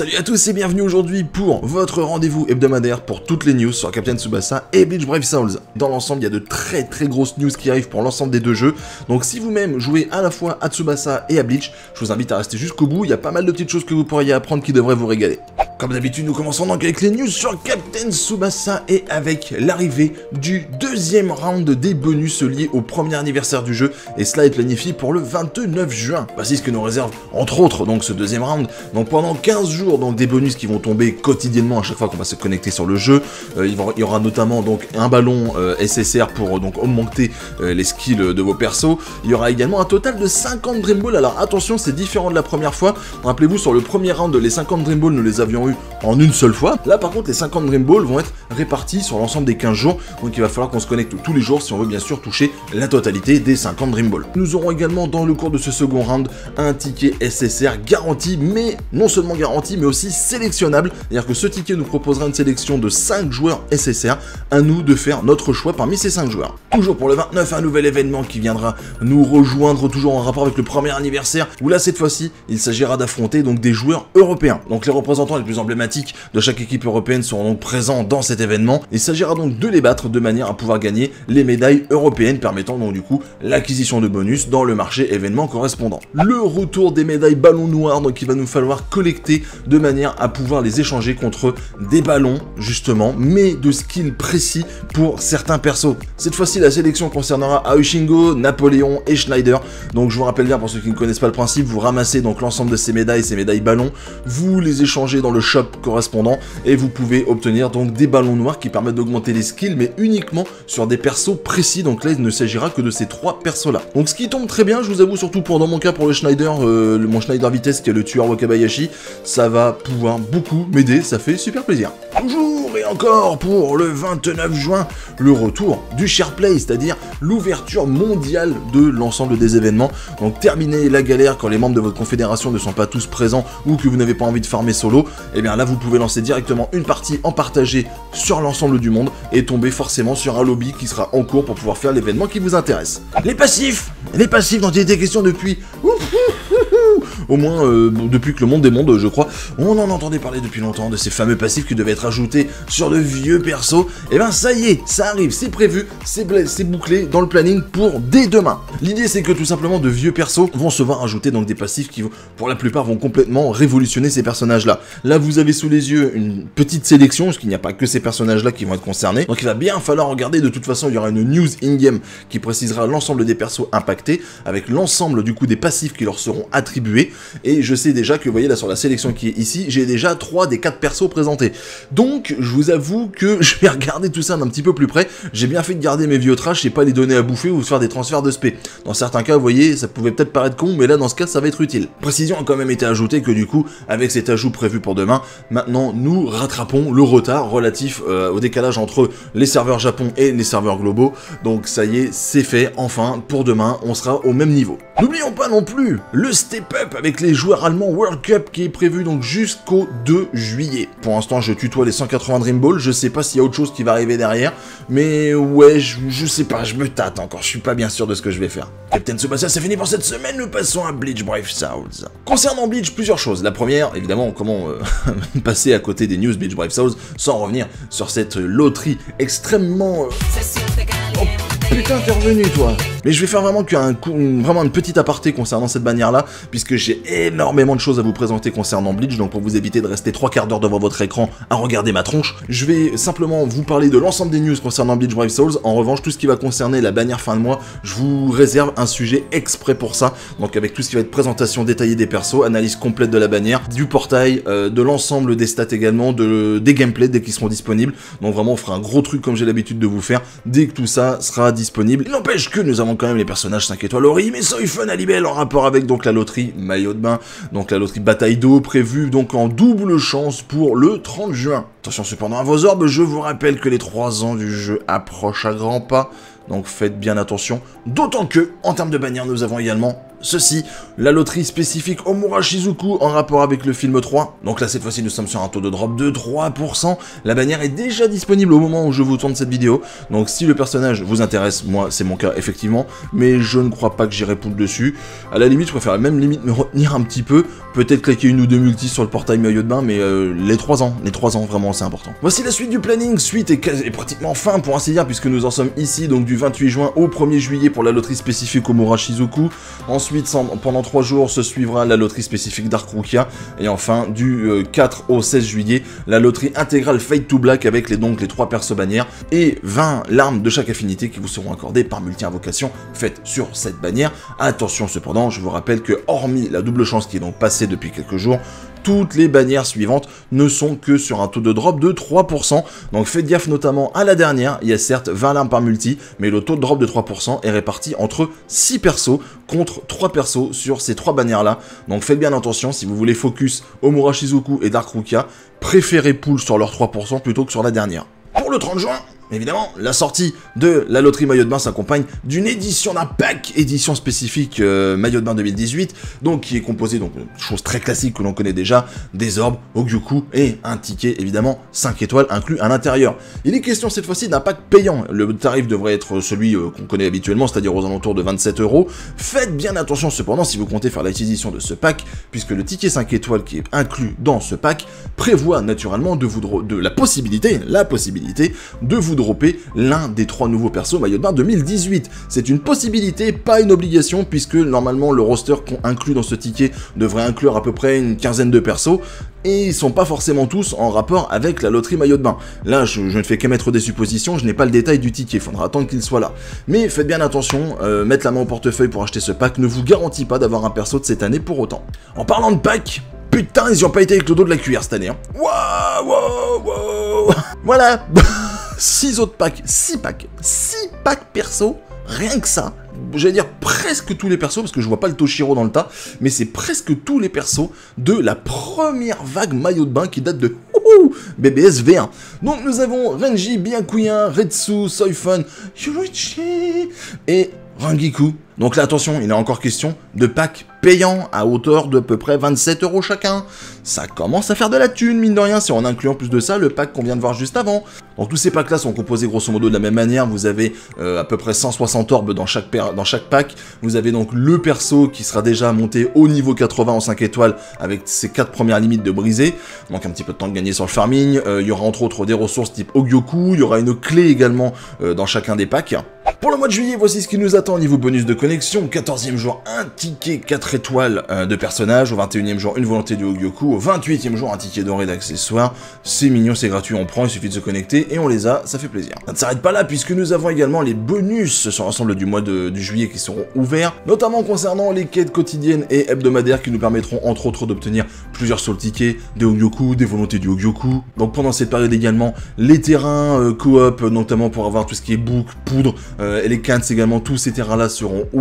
Salut à tous et bienvenue aujourd'hui pour votre rendez-vous hebdomadaire pour toutes les news sur Captain Tsubasa et Bleach Brave Souls. Dans l'ensemble, il y a de très très grosses news qui arrivent pour l'ensemble des deux jeux, donc si vous-même jouez à la fois à Tsubasa et à Bleach, je vous invite à rester jusqu'au bout, il y a pas mal de petites choses que vous pourriez apprendre qui devraient vous régaler. Comme d'habitude, nous commençons donc avec les news sur Captain Tsubasa et avec l'arrivée du deuxième round des bonus liés au premier anniversaire du jeu, et cela est planifié pour le 29 juin. Voici ce que nous réserve, entre autres, donc ce deuxième round. Donc pendant 15 jours, donc des bonus qui vont tomber quotidiennement à chaque fois qu'on va se connecter sur le jeu. Euh, il, y aura notamment donc un ballon euh, SSR pour euh, donc augmenter les skills de vos persos. Il y aura également un total de 50 Dream Ball. Alors attention, c'est différent de la première fois. Rappelez-vous, sur le premier round, les 50 Dream Ball, nous les avions eu en une seule fois. Là, par contre, les 50 Dream Ball vont être répartis sur l'ensemble des 15 jours. Donc il va falloir qu'on se connecte tous les jours si on veut bien sûr toucher la totalité des 50 Dream Ball. Nous aurons également dans le cours de ce second round un ticket SSR garanti, mais non seulement garanti, mais aussi sélectionnable. C'est-à-dire que ce ticket nous proposera une sélection de 5 joueurs SSR. À nous de faire notre choix parmi ces 5 joueurs. Toujours pour le 29, un nouvel événement qui viendra nous rejoindre toujours en rapport avec le premier anniversaire, où là cette fois-ci, il s'agira d'affronter donc des joueurs européens. Donc les représentants les plus emblématiques de chaque équipe européenne seront donc présents dans cet événement. Il s'agira donc de les battre de manière à pouvoir gagner les médailles européennes permettant donc du coup l'acquisition de bonus dans le marché événement correspondant. Le retour des médailles ballon noir donc il va nous falloir collecter de manière à pouvoir les échanger contre des ballons justement mais de skills précis pour certains persos. Cette fois-ci la sélection concernera Aoshingo, Napoléon et Schneider. Donc je vous rappelle bien pour ceux qui ne connaissent pas le principe, vous ramassez donc l'ensemble de ces médailles, ces médailles ballons, vous les échangez dans le shop correspondant et vous pouvez obtenir donc des ballons noirs qui permettent d'augmenter les skills mais uniquement sur des persos précis. Donc là il ne s'agira que de ces trois persos là. Donc ce qui tombe très bien, je vous avoue surtout pour mon cas pour le Schneider, euh, mon Schneider vitesse qui est le tueur Wakabayashi, ça va pouvoir beaucoup m'aider, ça fait super plaisir. Toujours et encore pour le 29 juin, le retour du SharePlay, c'est-à-dire l'ouverture mondiale de l'ensemble des événements. Donc terminer la galère quand les membres de votre confédération ne sont pas tous présents ou que vous n'avez pas envie de farmer solo, et eh bien là vous pouvez lancer directement une partie en partagé sur l'ensemble du monde et tomber forcément sur un lobby qui sera en cours pour pouvoir faire l'événement qui vous intéresse. Les passifs Les passifs dont il était question depuis au moins euh, depuis que le monde des mondes, je crois, on en entendait parler depuis longtemps de ces fameux passifs qui devaient être ajoutés sur de vieux persos. Et eh ben ça y est, ça arrive, c'est prévu, c'est bouclé dans le planning pour dès demain. L'idée c'est que tout simplement de vieux persos vont se voir ajouter donc des passifs qui pour la plupart vont complètement révolutionner ces personnages là. Là vous avez sous les yeux une petite sélection, parce qu'il n'y a pas que ces personnages là qui vont être concernés. Donc il va bien falloir regarder, de toute façon il y aura une news in-game qui précisera l'ensemble des persos impactés, avec l'ensemble du coup des passifs qui leur seront attribués. Et je sais déjà que, vous voyez là sur la sélection qui ici, j'ai déjà 3 des 4 persos présentés. Donc, je vous avoue que je vais regarder tout ça d'un petit peu plus près. J'ai bien fait de garder mes vieux trash et pas les donner à bouffer ou faire des transferts de spé. Dans certains cas, vous voyez, ça pouvait peut-être paraître con, mais là, dans ce cas, ça va être utile. Précision a quand même été ajoutée que du coup, avec cet ajout prévu pour demain, maintenant, nous rattrapons le retard relatif euh, au décalage entre les serveurs Japon et les serveurs globaux. Donc, ça y est, c'est fait. Enfin, pour demain, on sera au même niveau. N'oublions pas non plus le step-up avec les joueurs allemands World Cup qui est prévu donc jusqu'au 2 juillet. Pour l'instant, je tutoie les 180 Dream Ball, je sais pas s'il y a autre chose qui va arriver derrière, mais ouais, je, sais pas, je me tâte encore, je suis pas bien sûr de ce que je vais faire. Captain Tsubasa, c'est fini pour cette semaine, nous passons à Bleach Brave Souls. Concernant Bleach, plusieurs choses. La première, évidemment, comment euh, passer à côté des news Bleach Brave Souls sans revenir sur cette loterie extrêmement... Euh, putain, t'es revenu, toi Mais je vais faire vraiment qu'un vraiment une petite aparté concernant cette bannière-là, puisque j'ai énormément de choses à vous présenter concernant Bleach, donc pour vous éviter de rester trois quarts d'heure devant votre écran à regarder ma tronche, je vais simplement vous parler de l'ensemble des news concernant Bleach Brave Souls. En revanche, tout ce qui va concerner la bannière fin de mois, je vous réserve un sujet exprès pour ça, donc avec tout ce qui va être présentation détaillée des persos, analyse complète de la bannière, du portail, euh, de l'ensemble des stats également, de, des gameplays dès qu'ils seront disponibles. Donc vraiment, on fera un gros truc comme j'ai l'habitude de vous faire, dès que tout ça sera disponible. Il n'empêche que nous avons quand même les personnages 5 étoiles Ori, mais Soy Fun Alibel en rapport avec donc la loterie maillot de bain, donc la loterie bataille d'eau prévue donc en double chance pour le 30 juin. Attention cependant à vos orbes, je vous rappelle que les 3 ans du jeu approchent à grands pas, donc faites bien attention. D'autant que, en termes de bannière, nous avons également ceci, la loterie spécifique Omura Shizuku en rapport avec le film 3. Donc là, cette fois-ci, nous sommes sur un taux de drop de 3%. La bannière est déjà disponible au moment où je vous tourne cette vidéo. Donc si le personnage vous intéresse, moi, c'est mon cas, effectivement, mais je ne crois pas que j'irai poule dessus. À la limite, je préfère même limite me retenir un petit peu, peut-être claquer une ou deux multis sur le portail maillot de bain, mais euh, les 3 ans, les 3 ans, vraiment, c'est important. Voici la suite du planning, suite est, pratiquement fin, pour ainsi dire, puisque nous en sommes ici, donc du 28 juin au 1er juillet pour la loterie spécifique Omura Shizuku. Pendant 3 jours, se suivra la loterie spécifique Dark. Et enfin, du 4 euh, au 16 juillet, la loterie intégrale Fade to Black avec les, donc les 3 persos bannières et 20 larmes de chaque affinité qui vous seront accordées par multi-invocation faite sur cette bannière. Attention cependant, je vous rappelle que hormis la double chance qui est donc passée depuis quelques jours, toutes les bannières suivantes ne sont que sur un taux de drop de 3%. Donc faites gaffe notamment à la dernière, il y a certes 20 larmes par multi, mais le taux de drop de 3% est réparti entre 6 persos contre 3 persos sur ces 3 bannières là. Donc faites bien attention, si vous voulez focus Omura Shizuku et Dark Rukia, préférez pull sur leurs 3% plutôt que sur la dernière. Pour le 30 juin, Évidemment, la sortie de la loterie maillot de bain s'accompagne d'une édition d'un pack édition spécifique euh, maillot de bain 2018, donc qui est composé donc chose très classique que l'on connaît déjà, des orbes, Ogyoku et un ticket évidemment 5 étoiles inclus à l'intérieur. Il est question cette fois-ci d'un pack payant. Le tarif devrait être celui euh, qu'on connaît habituellement, c'est-à-dire aux alentours de 27 euros. Faites bien attention cependant si vous comptez faire l'acquisition de ce pack, puisque le ticket 5 étoiles qui est inclus dans ce pack prévoit naturellement de vous de la possibilité, la possibilité de vous l'un des trois nouveaux persos maillot de bain 2018. C'est une possibilité, pas une obligation, puisque normalement le roster qu'on inclut dans ce ticket devrait inclure à peu près une quinzaine de persos, et ils sont pas forcément tous en rapport avec la loterie maillot de bain. Là, je, ne fais qu'émettre des suppositions, je n'ai pas le détail du ticket, faudra attendre qu'il soit là. Mais faites bien attention, euh, mettre la main au portefeuille pour acheter ce pack ne vous garantit pas d'avoir un perso de cette année pour autant. En parlant de pack, putain, ils y ont pas été avec le dos de la cuillère cette année. Hein. Voilà 6 autres packs, 6 packs, 6 packs perso, rien que ça. J'allais dire presque tous les persos, parce que je vois pas le Toshiro dans le tas, mais c'est presque tous les persos de la première vague maillot de bain qui date de BBS V1. Donc nous avons Renji, Byakuya, Retsu, Soifun, Yuichi et Rangiku. Donc là attention, il est encore question de packs payants à hauteur de peu près 27 euros chacun. Ça commence à faire de la thune, mine de rien, si on inclut en plus de ça le pack qu'on vient de voir juste avant. Donc tous ces packs là sont composés grosso modo de la même manière, vous avez euh, à peu près 160 orbes dans chaque, pack, vous avez donc le perso qui sera déjà monté au niveau 80 en 5 étoiles avec ses 4 premières limites de brisé, donc un petit peu de temps de gagner sur le farming, euh, il y aura entre autres des ressources type Ogyoku, il y aura une clé également euh, dans chacun des packs. Pour le mois de juillet, voici ce qui nous attend au niveau bonus de connexion. 14e jour, un ticket 4 étoiles euh, de personnage. Au 21e jour, une volonté du Hogyoku. Au 28e jour, un ticket doré d'accessoires. C'est mignon, c'est gratuit, on prend, il suffit de se connecter et on les a, ça fait plaisir. Ça ne s'arrête pas là puisque nous avons également les bonus sur l'ensemble du mois de, juillet qui seront ouverts, notamment concernant les quêtes quotidiennes et hebdomadaires qui nous permettront entre autres d'obtenir plusieurs soul tickets, des Hogyoku, des volontés du Hogyoku. Donc pendant cette période également, les terrains euh, coop, notamment pour avoir tout ce qui est book, poudre, euh, et les cans également, tous ces terrains-là seront ouverts,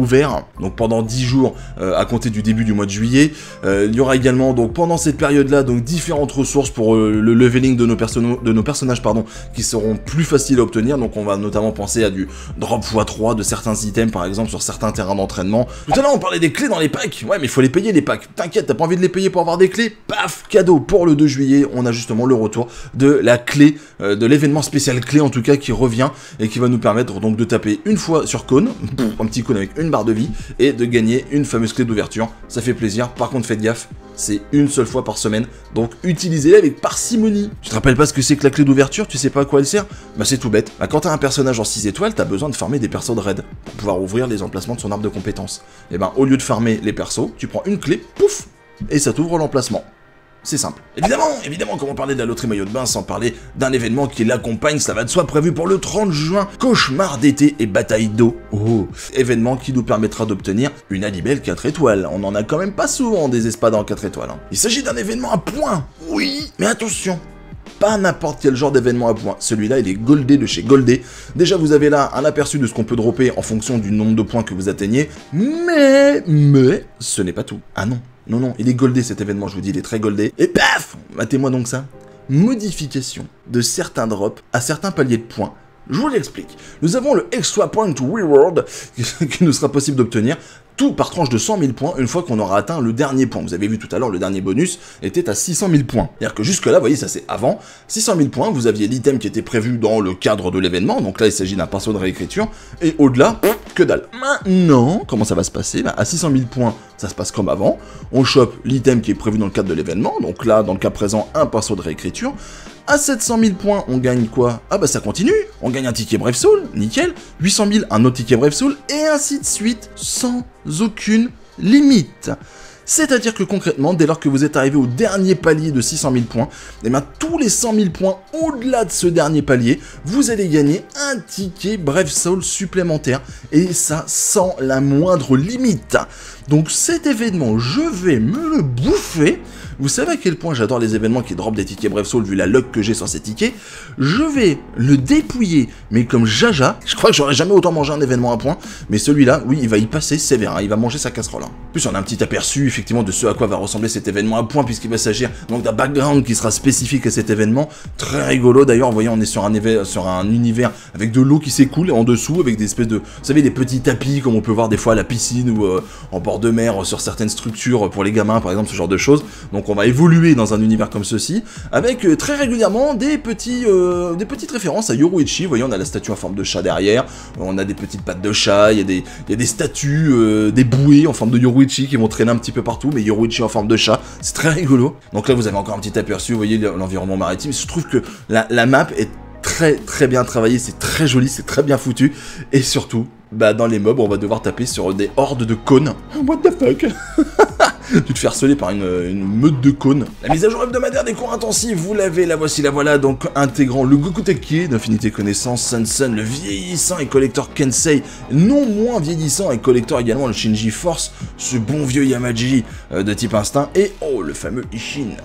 donc pendant 10 jours euh, à compter du début du mois de juillet. Euh, il y aura également, donc pendant cette période-là, donc différentes ressources pour le leveling de nos, de nos personnages pardon, qui seront plus faciles à obtenir, donc on va notamment penser à du drop x3 de certains items, par exemple, sur certains terrains d'entraînement. Tout à l'heure, on parlait des clés dans les packs, ouais, mais il faut les payer les packs. T'inquiète, t'as pas envie de les payer pour avoir des clés? Paf Cadeau Pour le 2 juillet, on a justement le retour de la clé, de l'événement spécial clé en tout cas, qui revient et qui va nous permettre donc de taper une fois sur cône, un petit cône avec une barre de vie, et de gagner une fameuse clé d'ouverture. Ça fait plaisir. Par contre, faites gaffe, c'est une seule fois par semaine, donc utilisez-la avec parcimonie. Tu te rappelles pas ce que c'est que la clé d'ouverture? Tu sais pas à quoi elle sert? Bah c'est tout bête. Bah quand t'as un personnage en 6 étoiles, t'as besoin de farmer des persos de raid pour pouvoir ouvrir les emplacements de son arbre de compétences. Et ben au lieu de farmer les persos, tu prends une clé, pouf, et ça t'ouvre l'emplacement. C'est simple. Évidemment, évidemment, comment parler de la loterie maillot de bain sans parler d'un événement qui l'accompagne, ça va de soi prévu pour le 30 juin, cauchemar d'été et bataille d'eau. Oh, événement qui nous permettra d'obtenir une Alibel 4 étoiles. On en a quand même pas souvent des espadons 4 étoiles. Hein. Il s'agit d'un événement à points. Oui, mais attention, pas n'importe quel genre d'événement à points. Celui-là, il est goldé de chez Goldé. Déjà, vous avez là un aperçu de ce qu'on peut dropper en fonction du nombre de points que vous atteignez. Mais, mais, ce n'est pas tout. Ah non, non, non, il est goldé cet événement, je vous dis, il est très goldé. Et paf Matez-moi donc ça. Modification de certains drops à certains paliers de points. Je vous l'explique. Nous avons le Extra Point Reward qui nous sera possible d'obtenir tout par tranche de 100 000 points une fois qu'on aura atteint le dernier point. Vous avez vu tout à l'heure, le dernier bonus était à 600 000 points. C'est-à-dire que jusque là, vous voyez, ça c'est avant, 600 000 points, vous aviez l'item qui était prévu dans le cadre de l'événement, donc là il s'agit d'un pinceau de réécriture, et au-delà, que dalle. Maintenant, comment ça va se passer? Bah, À 600 000 points, ça se passe comme avant, on chope l'item qui est prévu dans le cadre de l'événement, donc là, dans le cas présent, un pinceau de réécriture, à 700 000 points, on gagne quoi? Ah bah ça continue, on gagne un ticket Brave Soul, nickel, 800 000, un autre ticket Brave Soul, et ainsi de suite, sans aucune limite. C'est-à-dire que concrètement, dès lors que vous êtes arrivé au dernier palier de 600 000 points, et eh bien tous les 100 000 points au-delà de ce dernier palier, vous allez gagner un ticket Brave Soul supplémentaire, et ça sans la moindre limite. Donc cet événement, je vais me le bouffer, vous savez à quel point j'adore les événements qui drop des tickets Brave Soul vu la luck que j'ai sur ces tickets Je vais le dépouiller, mais comme jaja. Je crois que j'aurais jamais autant mangé un événement à point, mais celui-là, oui, il va y passer sévère, hein, il va manger sa casserole. Hein. En plus, on a un petit aperçu effectivement de ce à quoi va ressembler cet événement à point, puisqu'il va s'agir donc d'un background qui sera spécifique à cet événement. Très rigolo d'ailleurs, vous voyez, on est sur un, sur un univers avec de l'eau qui s'écoule en dessous, avec des espèces de, vous savez, des petits tapis comme on peut voir des fois à la piscine ou euh, en bord de mer sur certaines structures pour les gamins, par exemple, ce genre de choses. Donc on va évoluer dans un univers comme ceci, avec euh, très régulièrement des, petits, euh, petites références à Yoruichi. Vous voyez, on a la statue en forme de chat derrière, on a des petites pattes de chat, il y a des, statues, euh, des bouées en forme de Yoruichi qui vont traîner un petit peu partout, mais Yoruichi en forme de chat, c'est très rigolo. Donc là, vous avez encore un petit aperçu, vous voyez l'environnement maritime. Je trouve que la map est très très bien travaillée, c'est très joli, c'est très bien foutu, et surtout, bah dans les mobs, on va devoir taper sur des hordes de cônes. What the fuck? Tu te fais harceler par une, meute de cônes. La mise à jour hebdomadaire des cours intensifs, vous l'avez, la voici, la voilà, donc intégrant le Goku Tekki d'Infinité Connaissance, Sun le vieillissant et collector Kensei, non moins vieillissant et collector également le Shinji Force, ce bon vieux Yamaji euh, de type instinct, et oh, le fameux Ishin.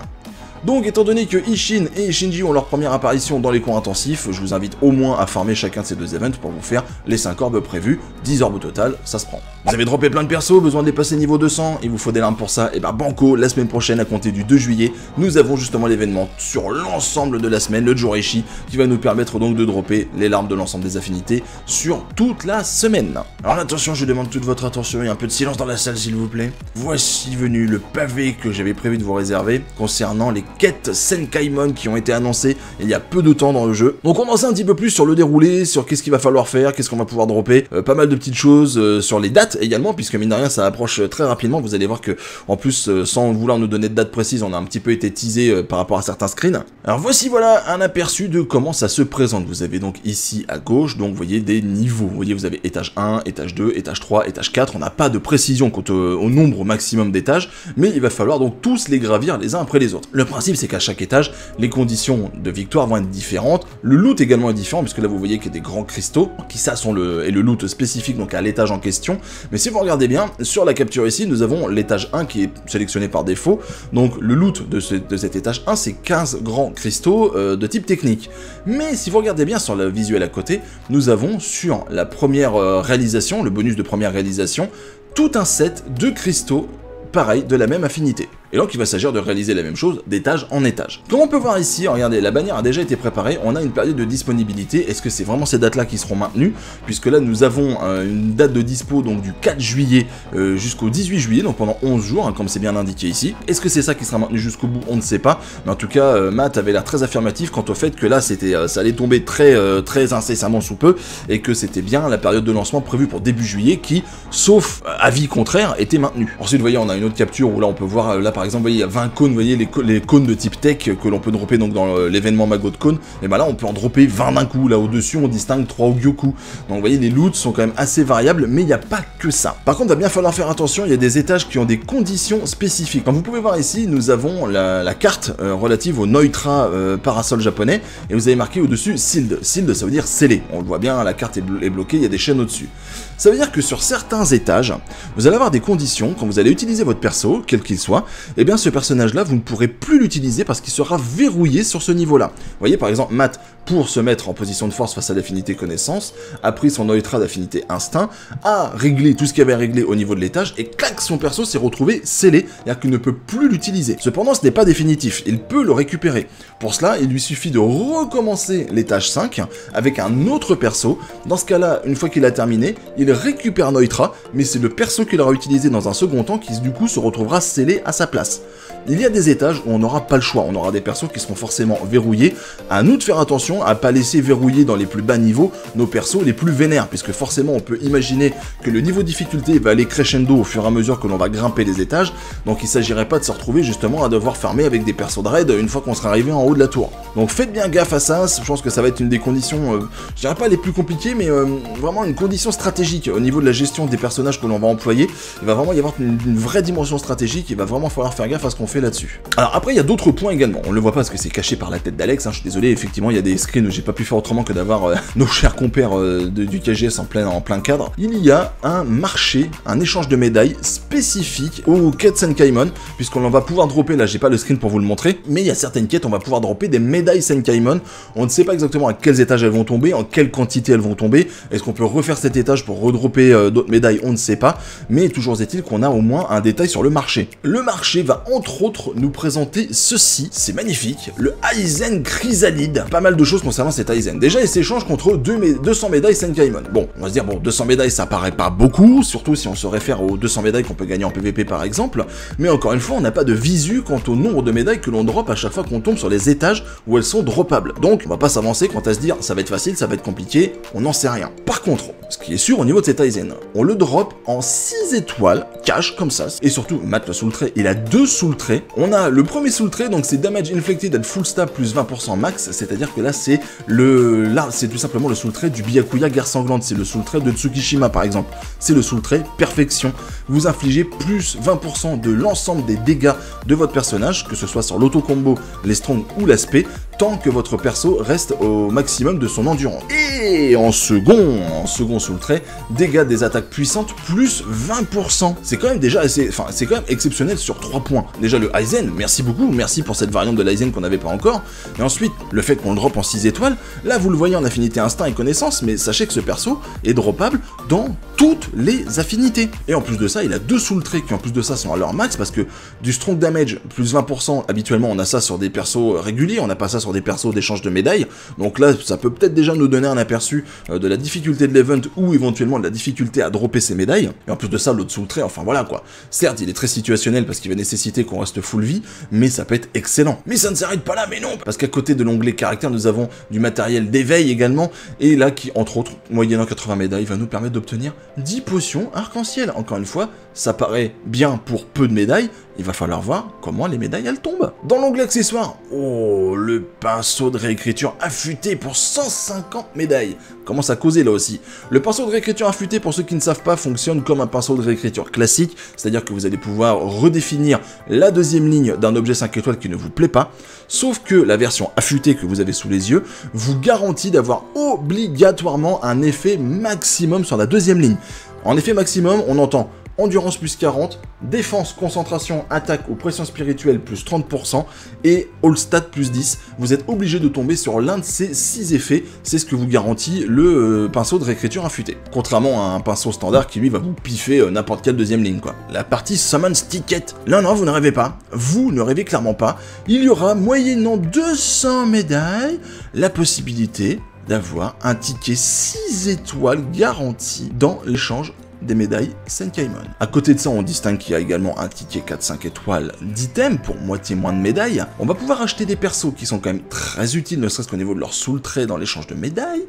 Donc étant donné que Ishin et Shinji ont leur première apparition dans les cours intensifs, je vous invite au moins à farmer chacun de ces deux events pour vous faire les 5 orbes prévus, 10 orbes au total, ça se prend. Vous avez droppé plein de persos, besoin de dépasser niveau 200, il vous faut des larmes pour ça, et bah banco, la semaine prochaine à compter du 2 juillet, nous avons justement l'événement sur l'ensemble de la semaine, le Joreishi, qui va nous permettre donc de dropper les larmes de l'ensemble des affinités sur toute la semaine. Alors attention, je demande toute votre attention et un peu de silence dans la salle s'il vous plaît. Voici venu le pavé que j'avais prévu de vous réserver concernant les quêtes Senkaimon qui ont été annoncées il y a peu de temps dans le jeu. Donc on en sait un petit peu plus sur le déroulé, sur qu'est-ce qu'il va falloir faire, qu'est-ce qu'on va pouvoir dropper, euh, pas mal de petites choses euh, sur les dates également, puisque mine de rien ça approche très rapidement, vous allez voir que en plus euh, sans vouloir nous donner de date précise, on a un petit peu été teasé par rapport à certains screens. Alors voici voilà un aperçu de comment ça se présente. Vous avez donc ici à gauche, donc vous voyez des niveaux. Vous voyez vous avez étage 1, étage 2, étage 3, étage 4, on n'a pas de précision quant au, nombre maximum d'étages, mais il va falloir donc tous les gravir les uns après les autres. Le principe c'est qu'à chaque étage, les conditions de victoire vont être différentes. Le loot également est différent, puisque là vous voyez qu'il y a des grands cristaux, qui ça sont le, et le loot spécifique donc à l'étage en question. Mais si vous regardez bien, sur la capture ici, nous avons l'étage 1 qui est sélectionné par défaut. Donc le loot de, cet étage 1, c'est 15 grands cristaux euh, de type technique. Mais si vous regardez bien sur le visuel à côté, nous avons sur la première euh, réalisation, le bonus de première réalisation, tout un set de cristaux pareil, de la même affinité. Et donc il va s'agir de réaliser la même chose d'étage en étage. Comme on peut voir ici, regardez, la bannière a déjà été préparée, on a une période de disponibilité, est-ce que c'est vraiment ces dates-là qui seront maintenues? Puisque là nous avons euh, une date de dispo donc du 4 juillet euh, jusqu'au 18 juillet, donc pendant 11 jours, hein, comme c'est bien indiqué ici. Est-ce que c'est ça qui sera maintenu jusqu'au bout? On ne sait pas, mais en tout cas euh, Matt avait l'air très affirmatif quant au fait que là c'était, ça allait tomber très, très incessamment sous peu, et que c'était bien la période de lancement prévue pour début juillet qui, sauf avis contraire, était maintenue. Ensuite vous voyez on a une autre capture où là on peut voir là par exemple, voyez, il y a 20 cônes, vous voyez, les, cônes de type tech que l'on peut dropper donc dans euh, l'événement Mago de cônes, et ben là, on peut en dropper 20 d'un coup. Là, au-dessus, on distingue 3 Ogyoku. Donc, vous voyez, les loots sont quand même assez variables, mais il n'y a pas que ça. Par contre, il va bien falloir faire attention, il y a des étages qui ont des conditions spécifiques. Comme vous pouvez voir ici, nous avons la, carte euh, relative au Neutra euh, parasol japonais, et vous avez marqué au-dessus Sealed. Sealed, ça veut dire scellé. On le voit bien, la carte est, bloquée, il y a des chaînes au-dessus. Ça veut dire que sur certains étages, vous allez avoir des conditions, quand vous allez utiliser votre perso, quel qu'il soit, eh bien ce personnage-là, vous ne pourrez plus l'utiliser parce qu'il sera verrouillé sur ce niveau-là. Voyez, par exemple, Matt pour se mettre en position de force face à l'affinité connaissance, a pris son neutra d'affinité instinct, a réglé tout ce qu'il avait réglé au niveau de l'étage, et clac, son perso s'est retrouvé scellé, c'est-à-dire qu'il ne peut plus l'utiliser. Cependant, ce n'est pas définitif, il peut le récupérer. Pour cela, il lui suffit de recommencer l'étage 5 avec un autre perso. Dans ce cas-là, une fois qu'il a terminé, il récupère Neutra, mais c'est le perso qu'il aura utilisé dans un second temps qui du coup se retrouvera scellé à sa place. Il y a des étages où on n'aura pas le choix, on aura des persos qui seront forcément verrouillés. À nous de faire attention à pas laisser verrouiller dans les plus bas niveaux nos persos les plus vénères, puisque forcément on peut imaginer que le niveau de difficulté va aller crescendo au fur et à mesure que l'on va grimper les étages, donc il s'agirait pas de se retrouver justement à devoir farmer avec des persos de raid une fois qu'on sera arrivé en haut de la tour. Donc faites bien gaffe à ça, je pense que ça va être une des conditions, euh, je dirais pas les plus compliquées, mais euh, vraiment une condition stratégique au niveau de la gestion des personnages que l'on va employer. Il va vraiment y avoir une, une vraie dimension stratégique, il va vraiment falloir faire gaffe à ce qu'on fait là-dessus. Alors après, il y a d'autres points également. On le voit pas parce que c'est caché par la tête d'Alex. Hein, je suis désolé, effectivement, il y a des où j'ai pas pu faire autrement que d'avoir euh, nos chers compères euh, du KGS en plein, en plein cadre. Il y a un marché, un échange de médailles spécifique aux quêtes Senkaimon, puisqu'on va pouvoir dropper, là j'ai pas le screen pour vous le montrer, mais il y a certaines quêtes, on va pouvoir dropper des médailles Senkaimon. On ne sait pas exactement à quels étages elles vont tomber, en quelle quantité elles vont tomber. Est-ce qu'on peut refaire cet étage pour redropper euh, d'autres médailles? On ne sait pas. Mais toujours est-il qu'on a au moins un détail sur le marché. Le marché va entre autres nous présenter ceci, c'est magnifique, le Aizen Chrysalide. Pas mal de choses concernant cet Aizen. Déjà, il s'échange contre 200 médailles Senkaimon. Bon, on va se dire, bon, 200 médailles, ça paraît pas beaucoup, surtout si on se réfère aux 200 médailles qu'on peut gagner en PvP par exemple, mais encore une fois, on n'a pas de visu quant au nombre de médailles que l'on drop à chaque fois qu'on tombe sur les étages où elles sont droppables. Donc, on va pas s'avancer quant à se dire, ça va être facile, ça va être compliqué, on n'en sait rien. Par contre, ce qui est sûr au niveau de cet Aizen, on le drop en 6 étoiles, cash comme ça, et surtout, Matt le soul trait, il a deux traits. On a le premier soul trait, donc c'est damage inflicted at full stab plus 20% max, c'est-à-dire que là c'est tout simplement le soul trait du Byakuya guerre sanglante, c'est le soul trait de Tsukishima par exemple. C'est le soul trait perfection. Vous infligez plus 20% de l'ensemble des dégâts de votre personnage, que ce soit sur l'auto-combo, les strong ou l'aspect, tant que votre perso reste au maximum de son endurance. Et en second, en second soul trait, dégâts des attaques puissantes plus 20%. C'est quand même déjà assez, enfin c'est quand même exceptionnel sur 3 points. Déjà le Aizen, merci beaucoup, merci pour cette variante de l'Aizen qu'on n'avait pas encore. Et ensuite, le fait qu'on le drop en 6 étoiles, là vous le voyez en affinité instinct et connaissance, mais sachez que ce perso est droppable dans toutes les affinités. Et en plus de ça, il a deux soul traits qui en plus de ça sont à leur max, parce que du strong damage plus 20%, habituellement on a ça sur des persos réguliers, on n'a pas ça sur des persos d'échange de médailles. Donc là, ça peut peut-être déjà nous donner un aperçu euh, de la difficulté de l'event ou éventuellement de la difficulté à dropper ses médailles. Et en plus de ça, l'autre soul trait, enfin voilà quoi. Certes, il est très situationnel parce qu'il va nécessiter qu'on reste full vie, mais ça peut être excellent. Mais ça ne s'arrête pas là, mais non Parce qu'à côté de l'onglet caractère, nous avons du matériel d'éveil également, et là qui, entre autres, moyennant 80 médailles, va nous permettre d'obtenir 10 potions arc-en-ciel. Encore une fois, ça paraît bien pour peu de médailles, il va falloir voir comment les médailles elles tombent. Dans l'onglet accessoires, oh, le pinceau de réécriture affûté pour 150 médailles. Commence à causer là aussi. Le pinceau de réécriture affûté, pour ceux qui ne savent pas, fonctionne comme un pinceau de réécriture classique, c'est-à-dire que vous allez pouvoir redéfinir la deuxième ligne d'un objet 5 étoiles qui ne vous plaît pas, sauf que la version affûtée que vous avez sous les yeux vous garantit d'avoir obligatoirement un effet maximum sur la deuxième ligne. En effet maximum, on entend endurance plus 40, défense, concentration, attaque ou pression spirituelle plus 30% et all stat plus 10. Vous êtes obligé de tomber sur l'un de ces 6 effets, c'est ce que vous garantit le euh, pinceau de réécriture affûté. Contrairement à un pinceau standard qui lui va vous piffer euh, n'importe quelle deuxième ligne. La partie summon ticket. Non non, vous ne rêvez pas. Vous ne rêvez clairement pas. Il y aura moyennant 200 médailles la possibilité d'avoir un ticket 6 étoiles garanti dans l'échange des médailles Senkaimon. À côté de ça, on distingue qu'il y a également un ticket 4-5 étoiles d'items pour moitié moins de médailles. On va pouvoir acheter des persos qui sont quand même très utiles, ne serait-ce qu'au niveau de leur soul trait dans l'échange de médailles.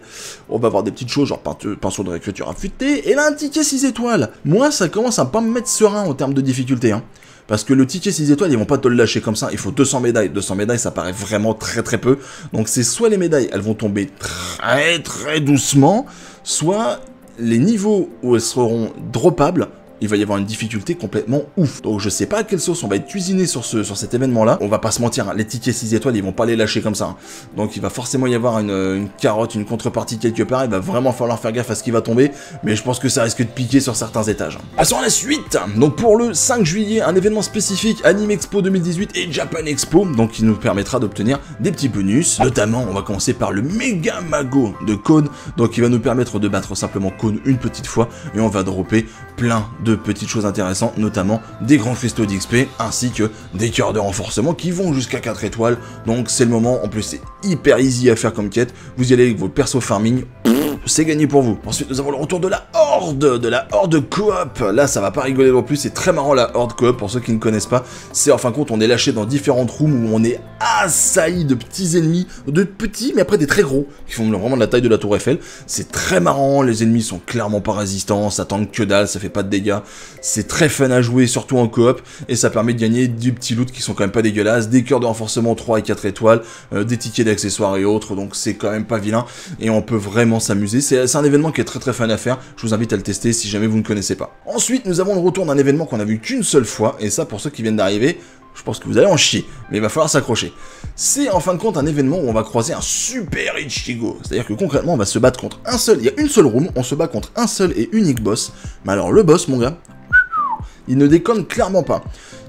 On va avoir des petites choses genre pinceau de réécriture affûté, et là un ticket 6 étoiles. Moi, ça commence à pas me mettre serein en termes de difficulté. Hein. Parce que le ticket 6 étoiles, ils vont pas te le lâcher comme ça. Il faut 200 médailles. 200 médailles, ça paraît vraiment très très peu. Donc c'est soit les médailles, elles vont tomber très très doucement, soit les niveaux où elles seront droppables il va y avoir une difficulté complètement ouf. Donc je sais pas à quelle sauce on va être cuisiné sur, ce, sur cet événement-là. On va pas se mentir, hein, les tickets 6 étoiles, ils vont pas les lâcher comme ça. hein. Donc il va forcément y avoir une, une carotte, une contrepartie quelque part. Il va vraiment falloir faire gaffe à ce qui va tomber. Mais je pense que ça risque de piquer sur certains étages. Passons à la suite Donc pour le 5 juillet, un événement spécifique Anime Expo 2018 et Japan Expo. Donc qui nous permettra d'obtenir des petits bonus. Notamment, on va commencer par le Mega Mago de Kone. Donc il va nous permettre de battre simplement Kone une petite fois. Et on va dropper plein de petites choses intéressantes, notamment des grands cristaux d'XP ainsi que des cœurs de renforcement qui vont jusqu'à 4 étoiles. Donc c'est le moment, en plus c'est hyper easy à faire comme quête. Vous allez avec vos persos farming, c'est gagné pour vous. Ensuite, nous avons le retour de la Horde, de la Horde coop. Là, ça va pas rigoler non plus, c'est très marrant la Horde coop, pour ceux qui ne connaissent pas. C'est en fin de compte, on est lâché dans différentes rooms où on est assailli de petits ennemis, de petits, mais après des très gros, qui font vraiment la taille de la tour Eiffel. C'est très marrant, les ennemis sont clairement pas résistants, ça tank que dalle, ça fait pas de dégâts. C'est très fun à jouer, surtout en coop, et ça permet de gagner du petit loot qui sont quand même pas dégueulasses, des cœurs de renforcement 3 et 4 étoiles, euh, des tickets d'accessoires et autres, donc c'est quand même pas vilain, et on peut vraiment s'amuser. C'est un événement qui est très très fun à faire, je vous invite à le tester si jamais vous ne connaissez pas. Ensuite, nous avons le retour d'un événement qu'on a vu qu'une seule fois, et ça pour ceux qui viennent d'arriver, je pense que vous allez en chier, mais il va falloir s'accrocher. C'est en fin de compte un événement où on va croiser un super Ichigo. C'est-à-dire que concrètement, on va se battre contre un seul, il y a une seule room, on se bat contre un seul et unique boss. Mais alors le boss, mon gars, il ne déconne clairement pas.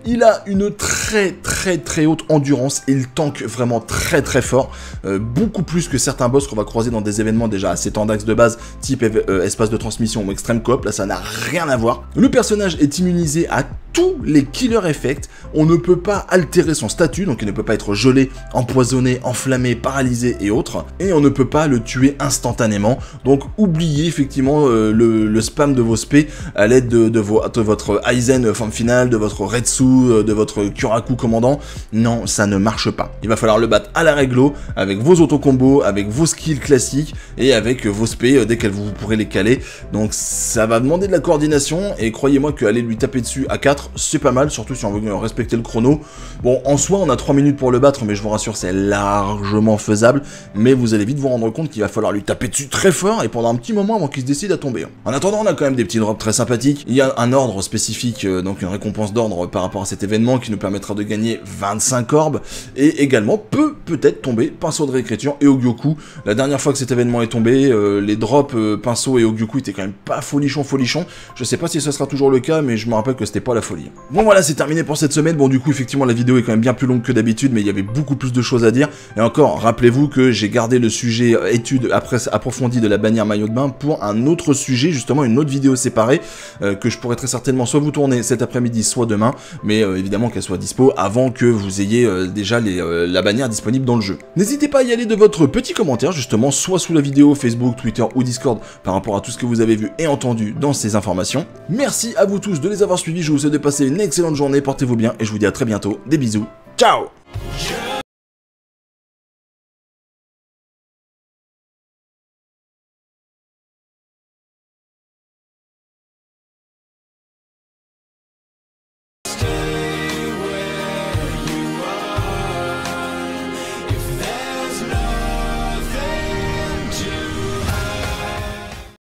Il a une très très très haute endurance et il tank vraiment très très fort, euh, beaucoup plus que certains boss qu'on va croiser dans des événements déjà assez tendax de base, type euh, espace de transmission ou extrême coop, là ça n'a rien à voir. Le personnage est immunisé à tous les killer effects, on ne peut pas altérer son statut, donc il ne peut pas être gelé, empoisonné, enflammé, paralysé et autres, et on ne peut pas le tuer instantanément, donc oubliez effectivement euh, le, spam de vos spé à l'aide de, de, vo de, votre Aizen forme finale, de votre Retsu, de votre Kuraku commandant, non, ça ne marche pas. Il va falloir le battre à la réglo, avec vos auto-combos, avec vos skills classiques, et avec vos spé dès qu'elles vous pourrez les caler, donc ça va demander de la coordination, et croyez-moi qu'aller lui taper dessus à 4, c'est pas mal, surtout si on veut respecter le chrono. Bon, en soi, on a 3 minutes pour le battre, mais je vous rassure, c'est largement faisable, mais vous allez vite vous rendre compte qu'il va falloir lui taper dessus très fort, et pendant un petit moment avant qu'il se décide à tomber. En attendant, on a quand même des petits drops très sympathiques. Il y a un ordre spécifique, euh, donc une récompense d'ordre par rapport à cet événement qui nous permettra de gagner 25 orbes, et également peut peut-être tomber pinceau de réécriture et Ogyoku. La dernière fois que cet événement est tombé, euh, les drops euh, pinceau et Ogyoku étaient quand même pas folichon folichon. Je sais pas si ce sera toujours le cas, mais je me rappelle que c'était pas la folie. Bon voilà, c'est terminé pour cette semaine. Bon du coup, effectivement, la vidéo est quand même bien plus longue que d'habitude, mais il y avait beaucoup plus de choses à dire. Et encore, rappelez-vous que j'ai gardé le sujet euh, étude après approfondie de la bannière maillot de bain pour un autre sujet, justement une autre vidéo séparée euh, que je pourrais très certainement soit vous tourner cet après-midi, soit demain, mais euh, évidemment qu'elle soit dispo avant que vous ayez déjà la bannière disponible dans le jeu. N'hésitez pas à y aller de votre petit commentaire, justement, soit sous la vidéo Facebook, Twitter ou Discord par rapport à tout ce que vous avez vu et entendu dans ces informations. Merci à vous tous de les avoir suivis, je vous souhaite de passer une excellente journée, portez-vous bien et je vous dis à très bientôt. Des bisous, ciao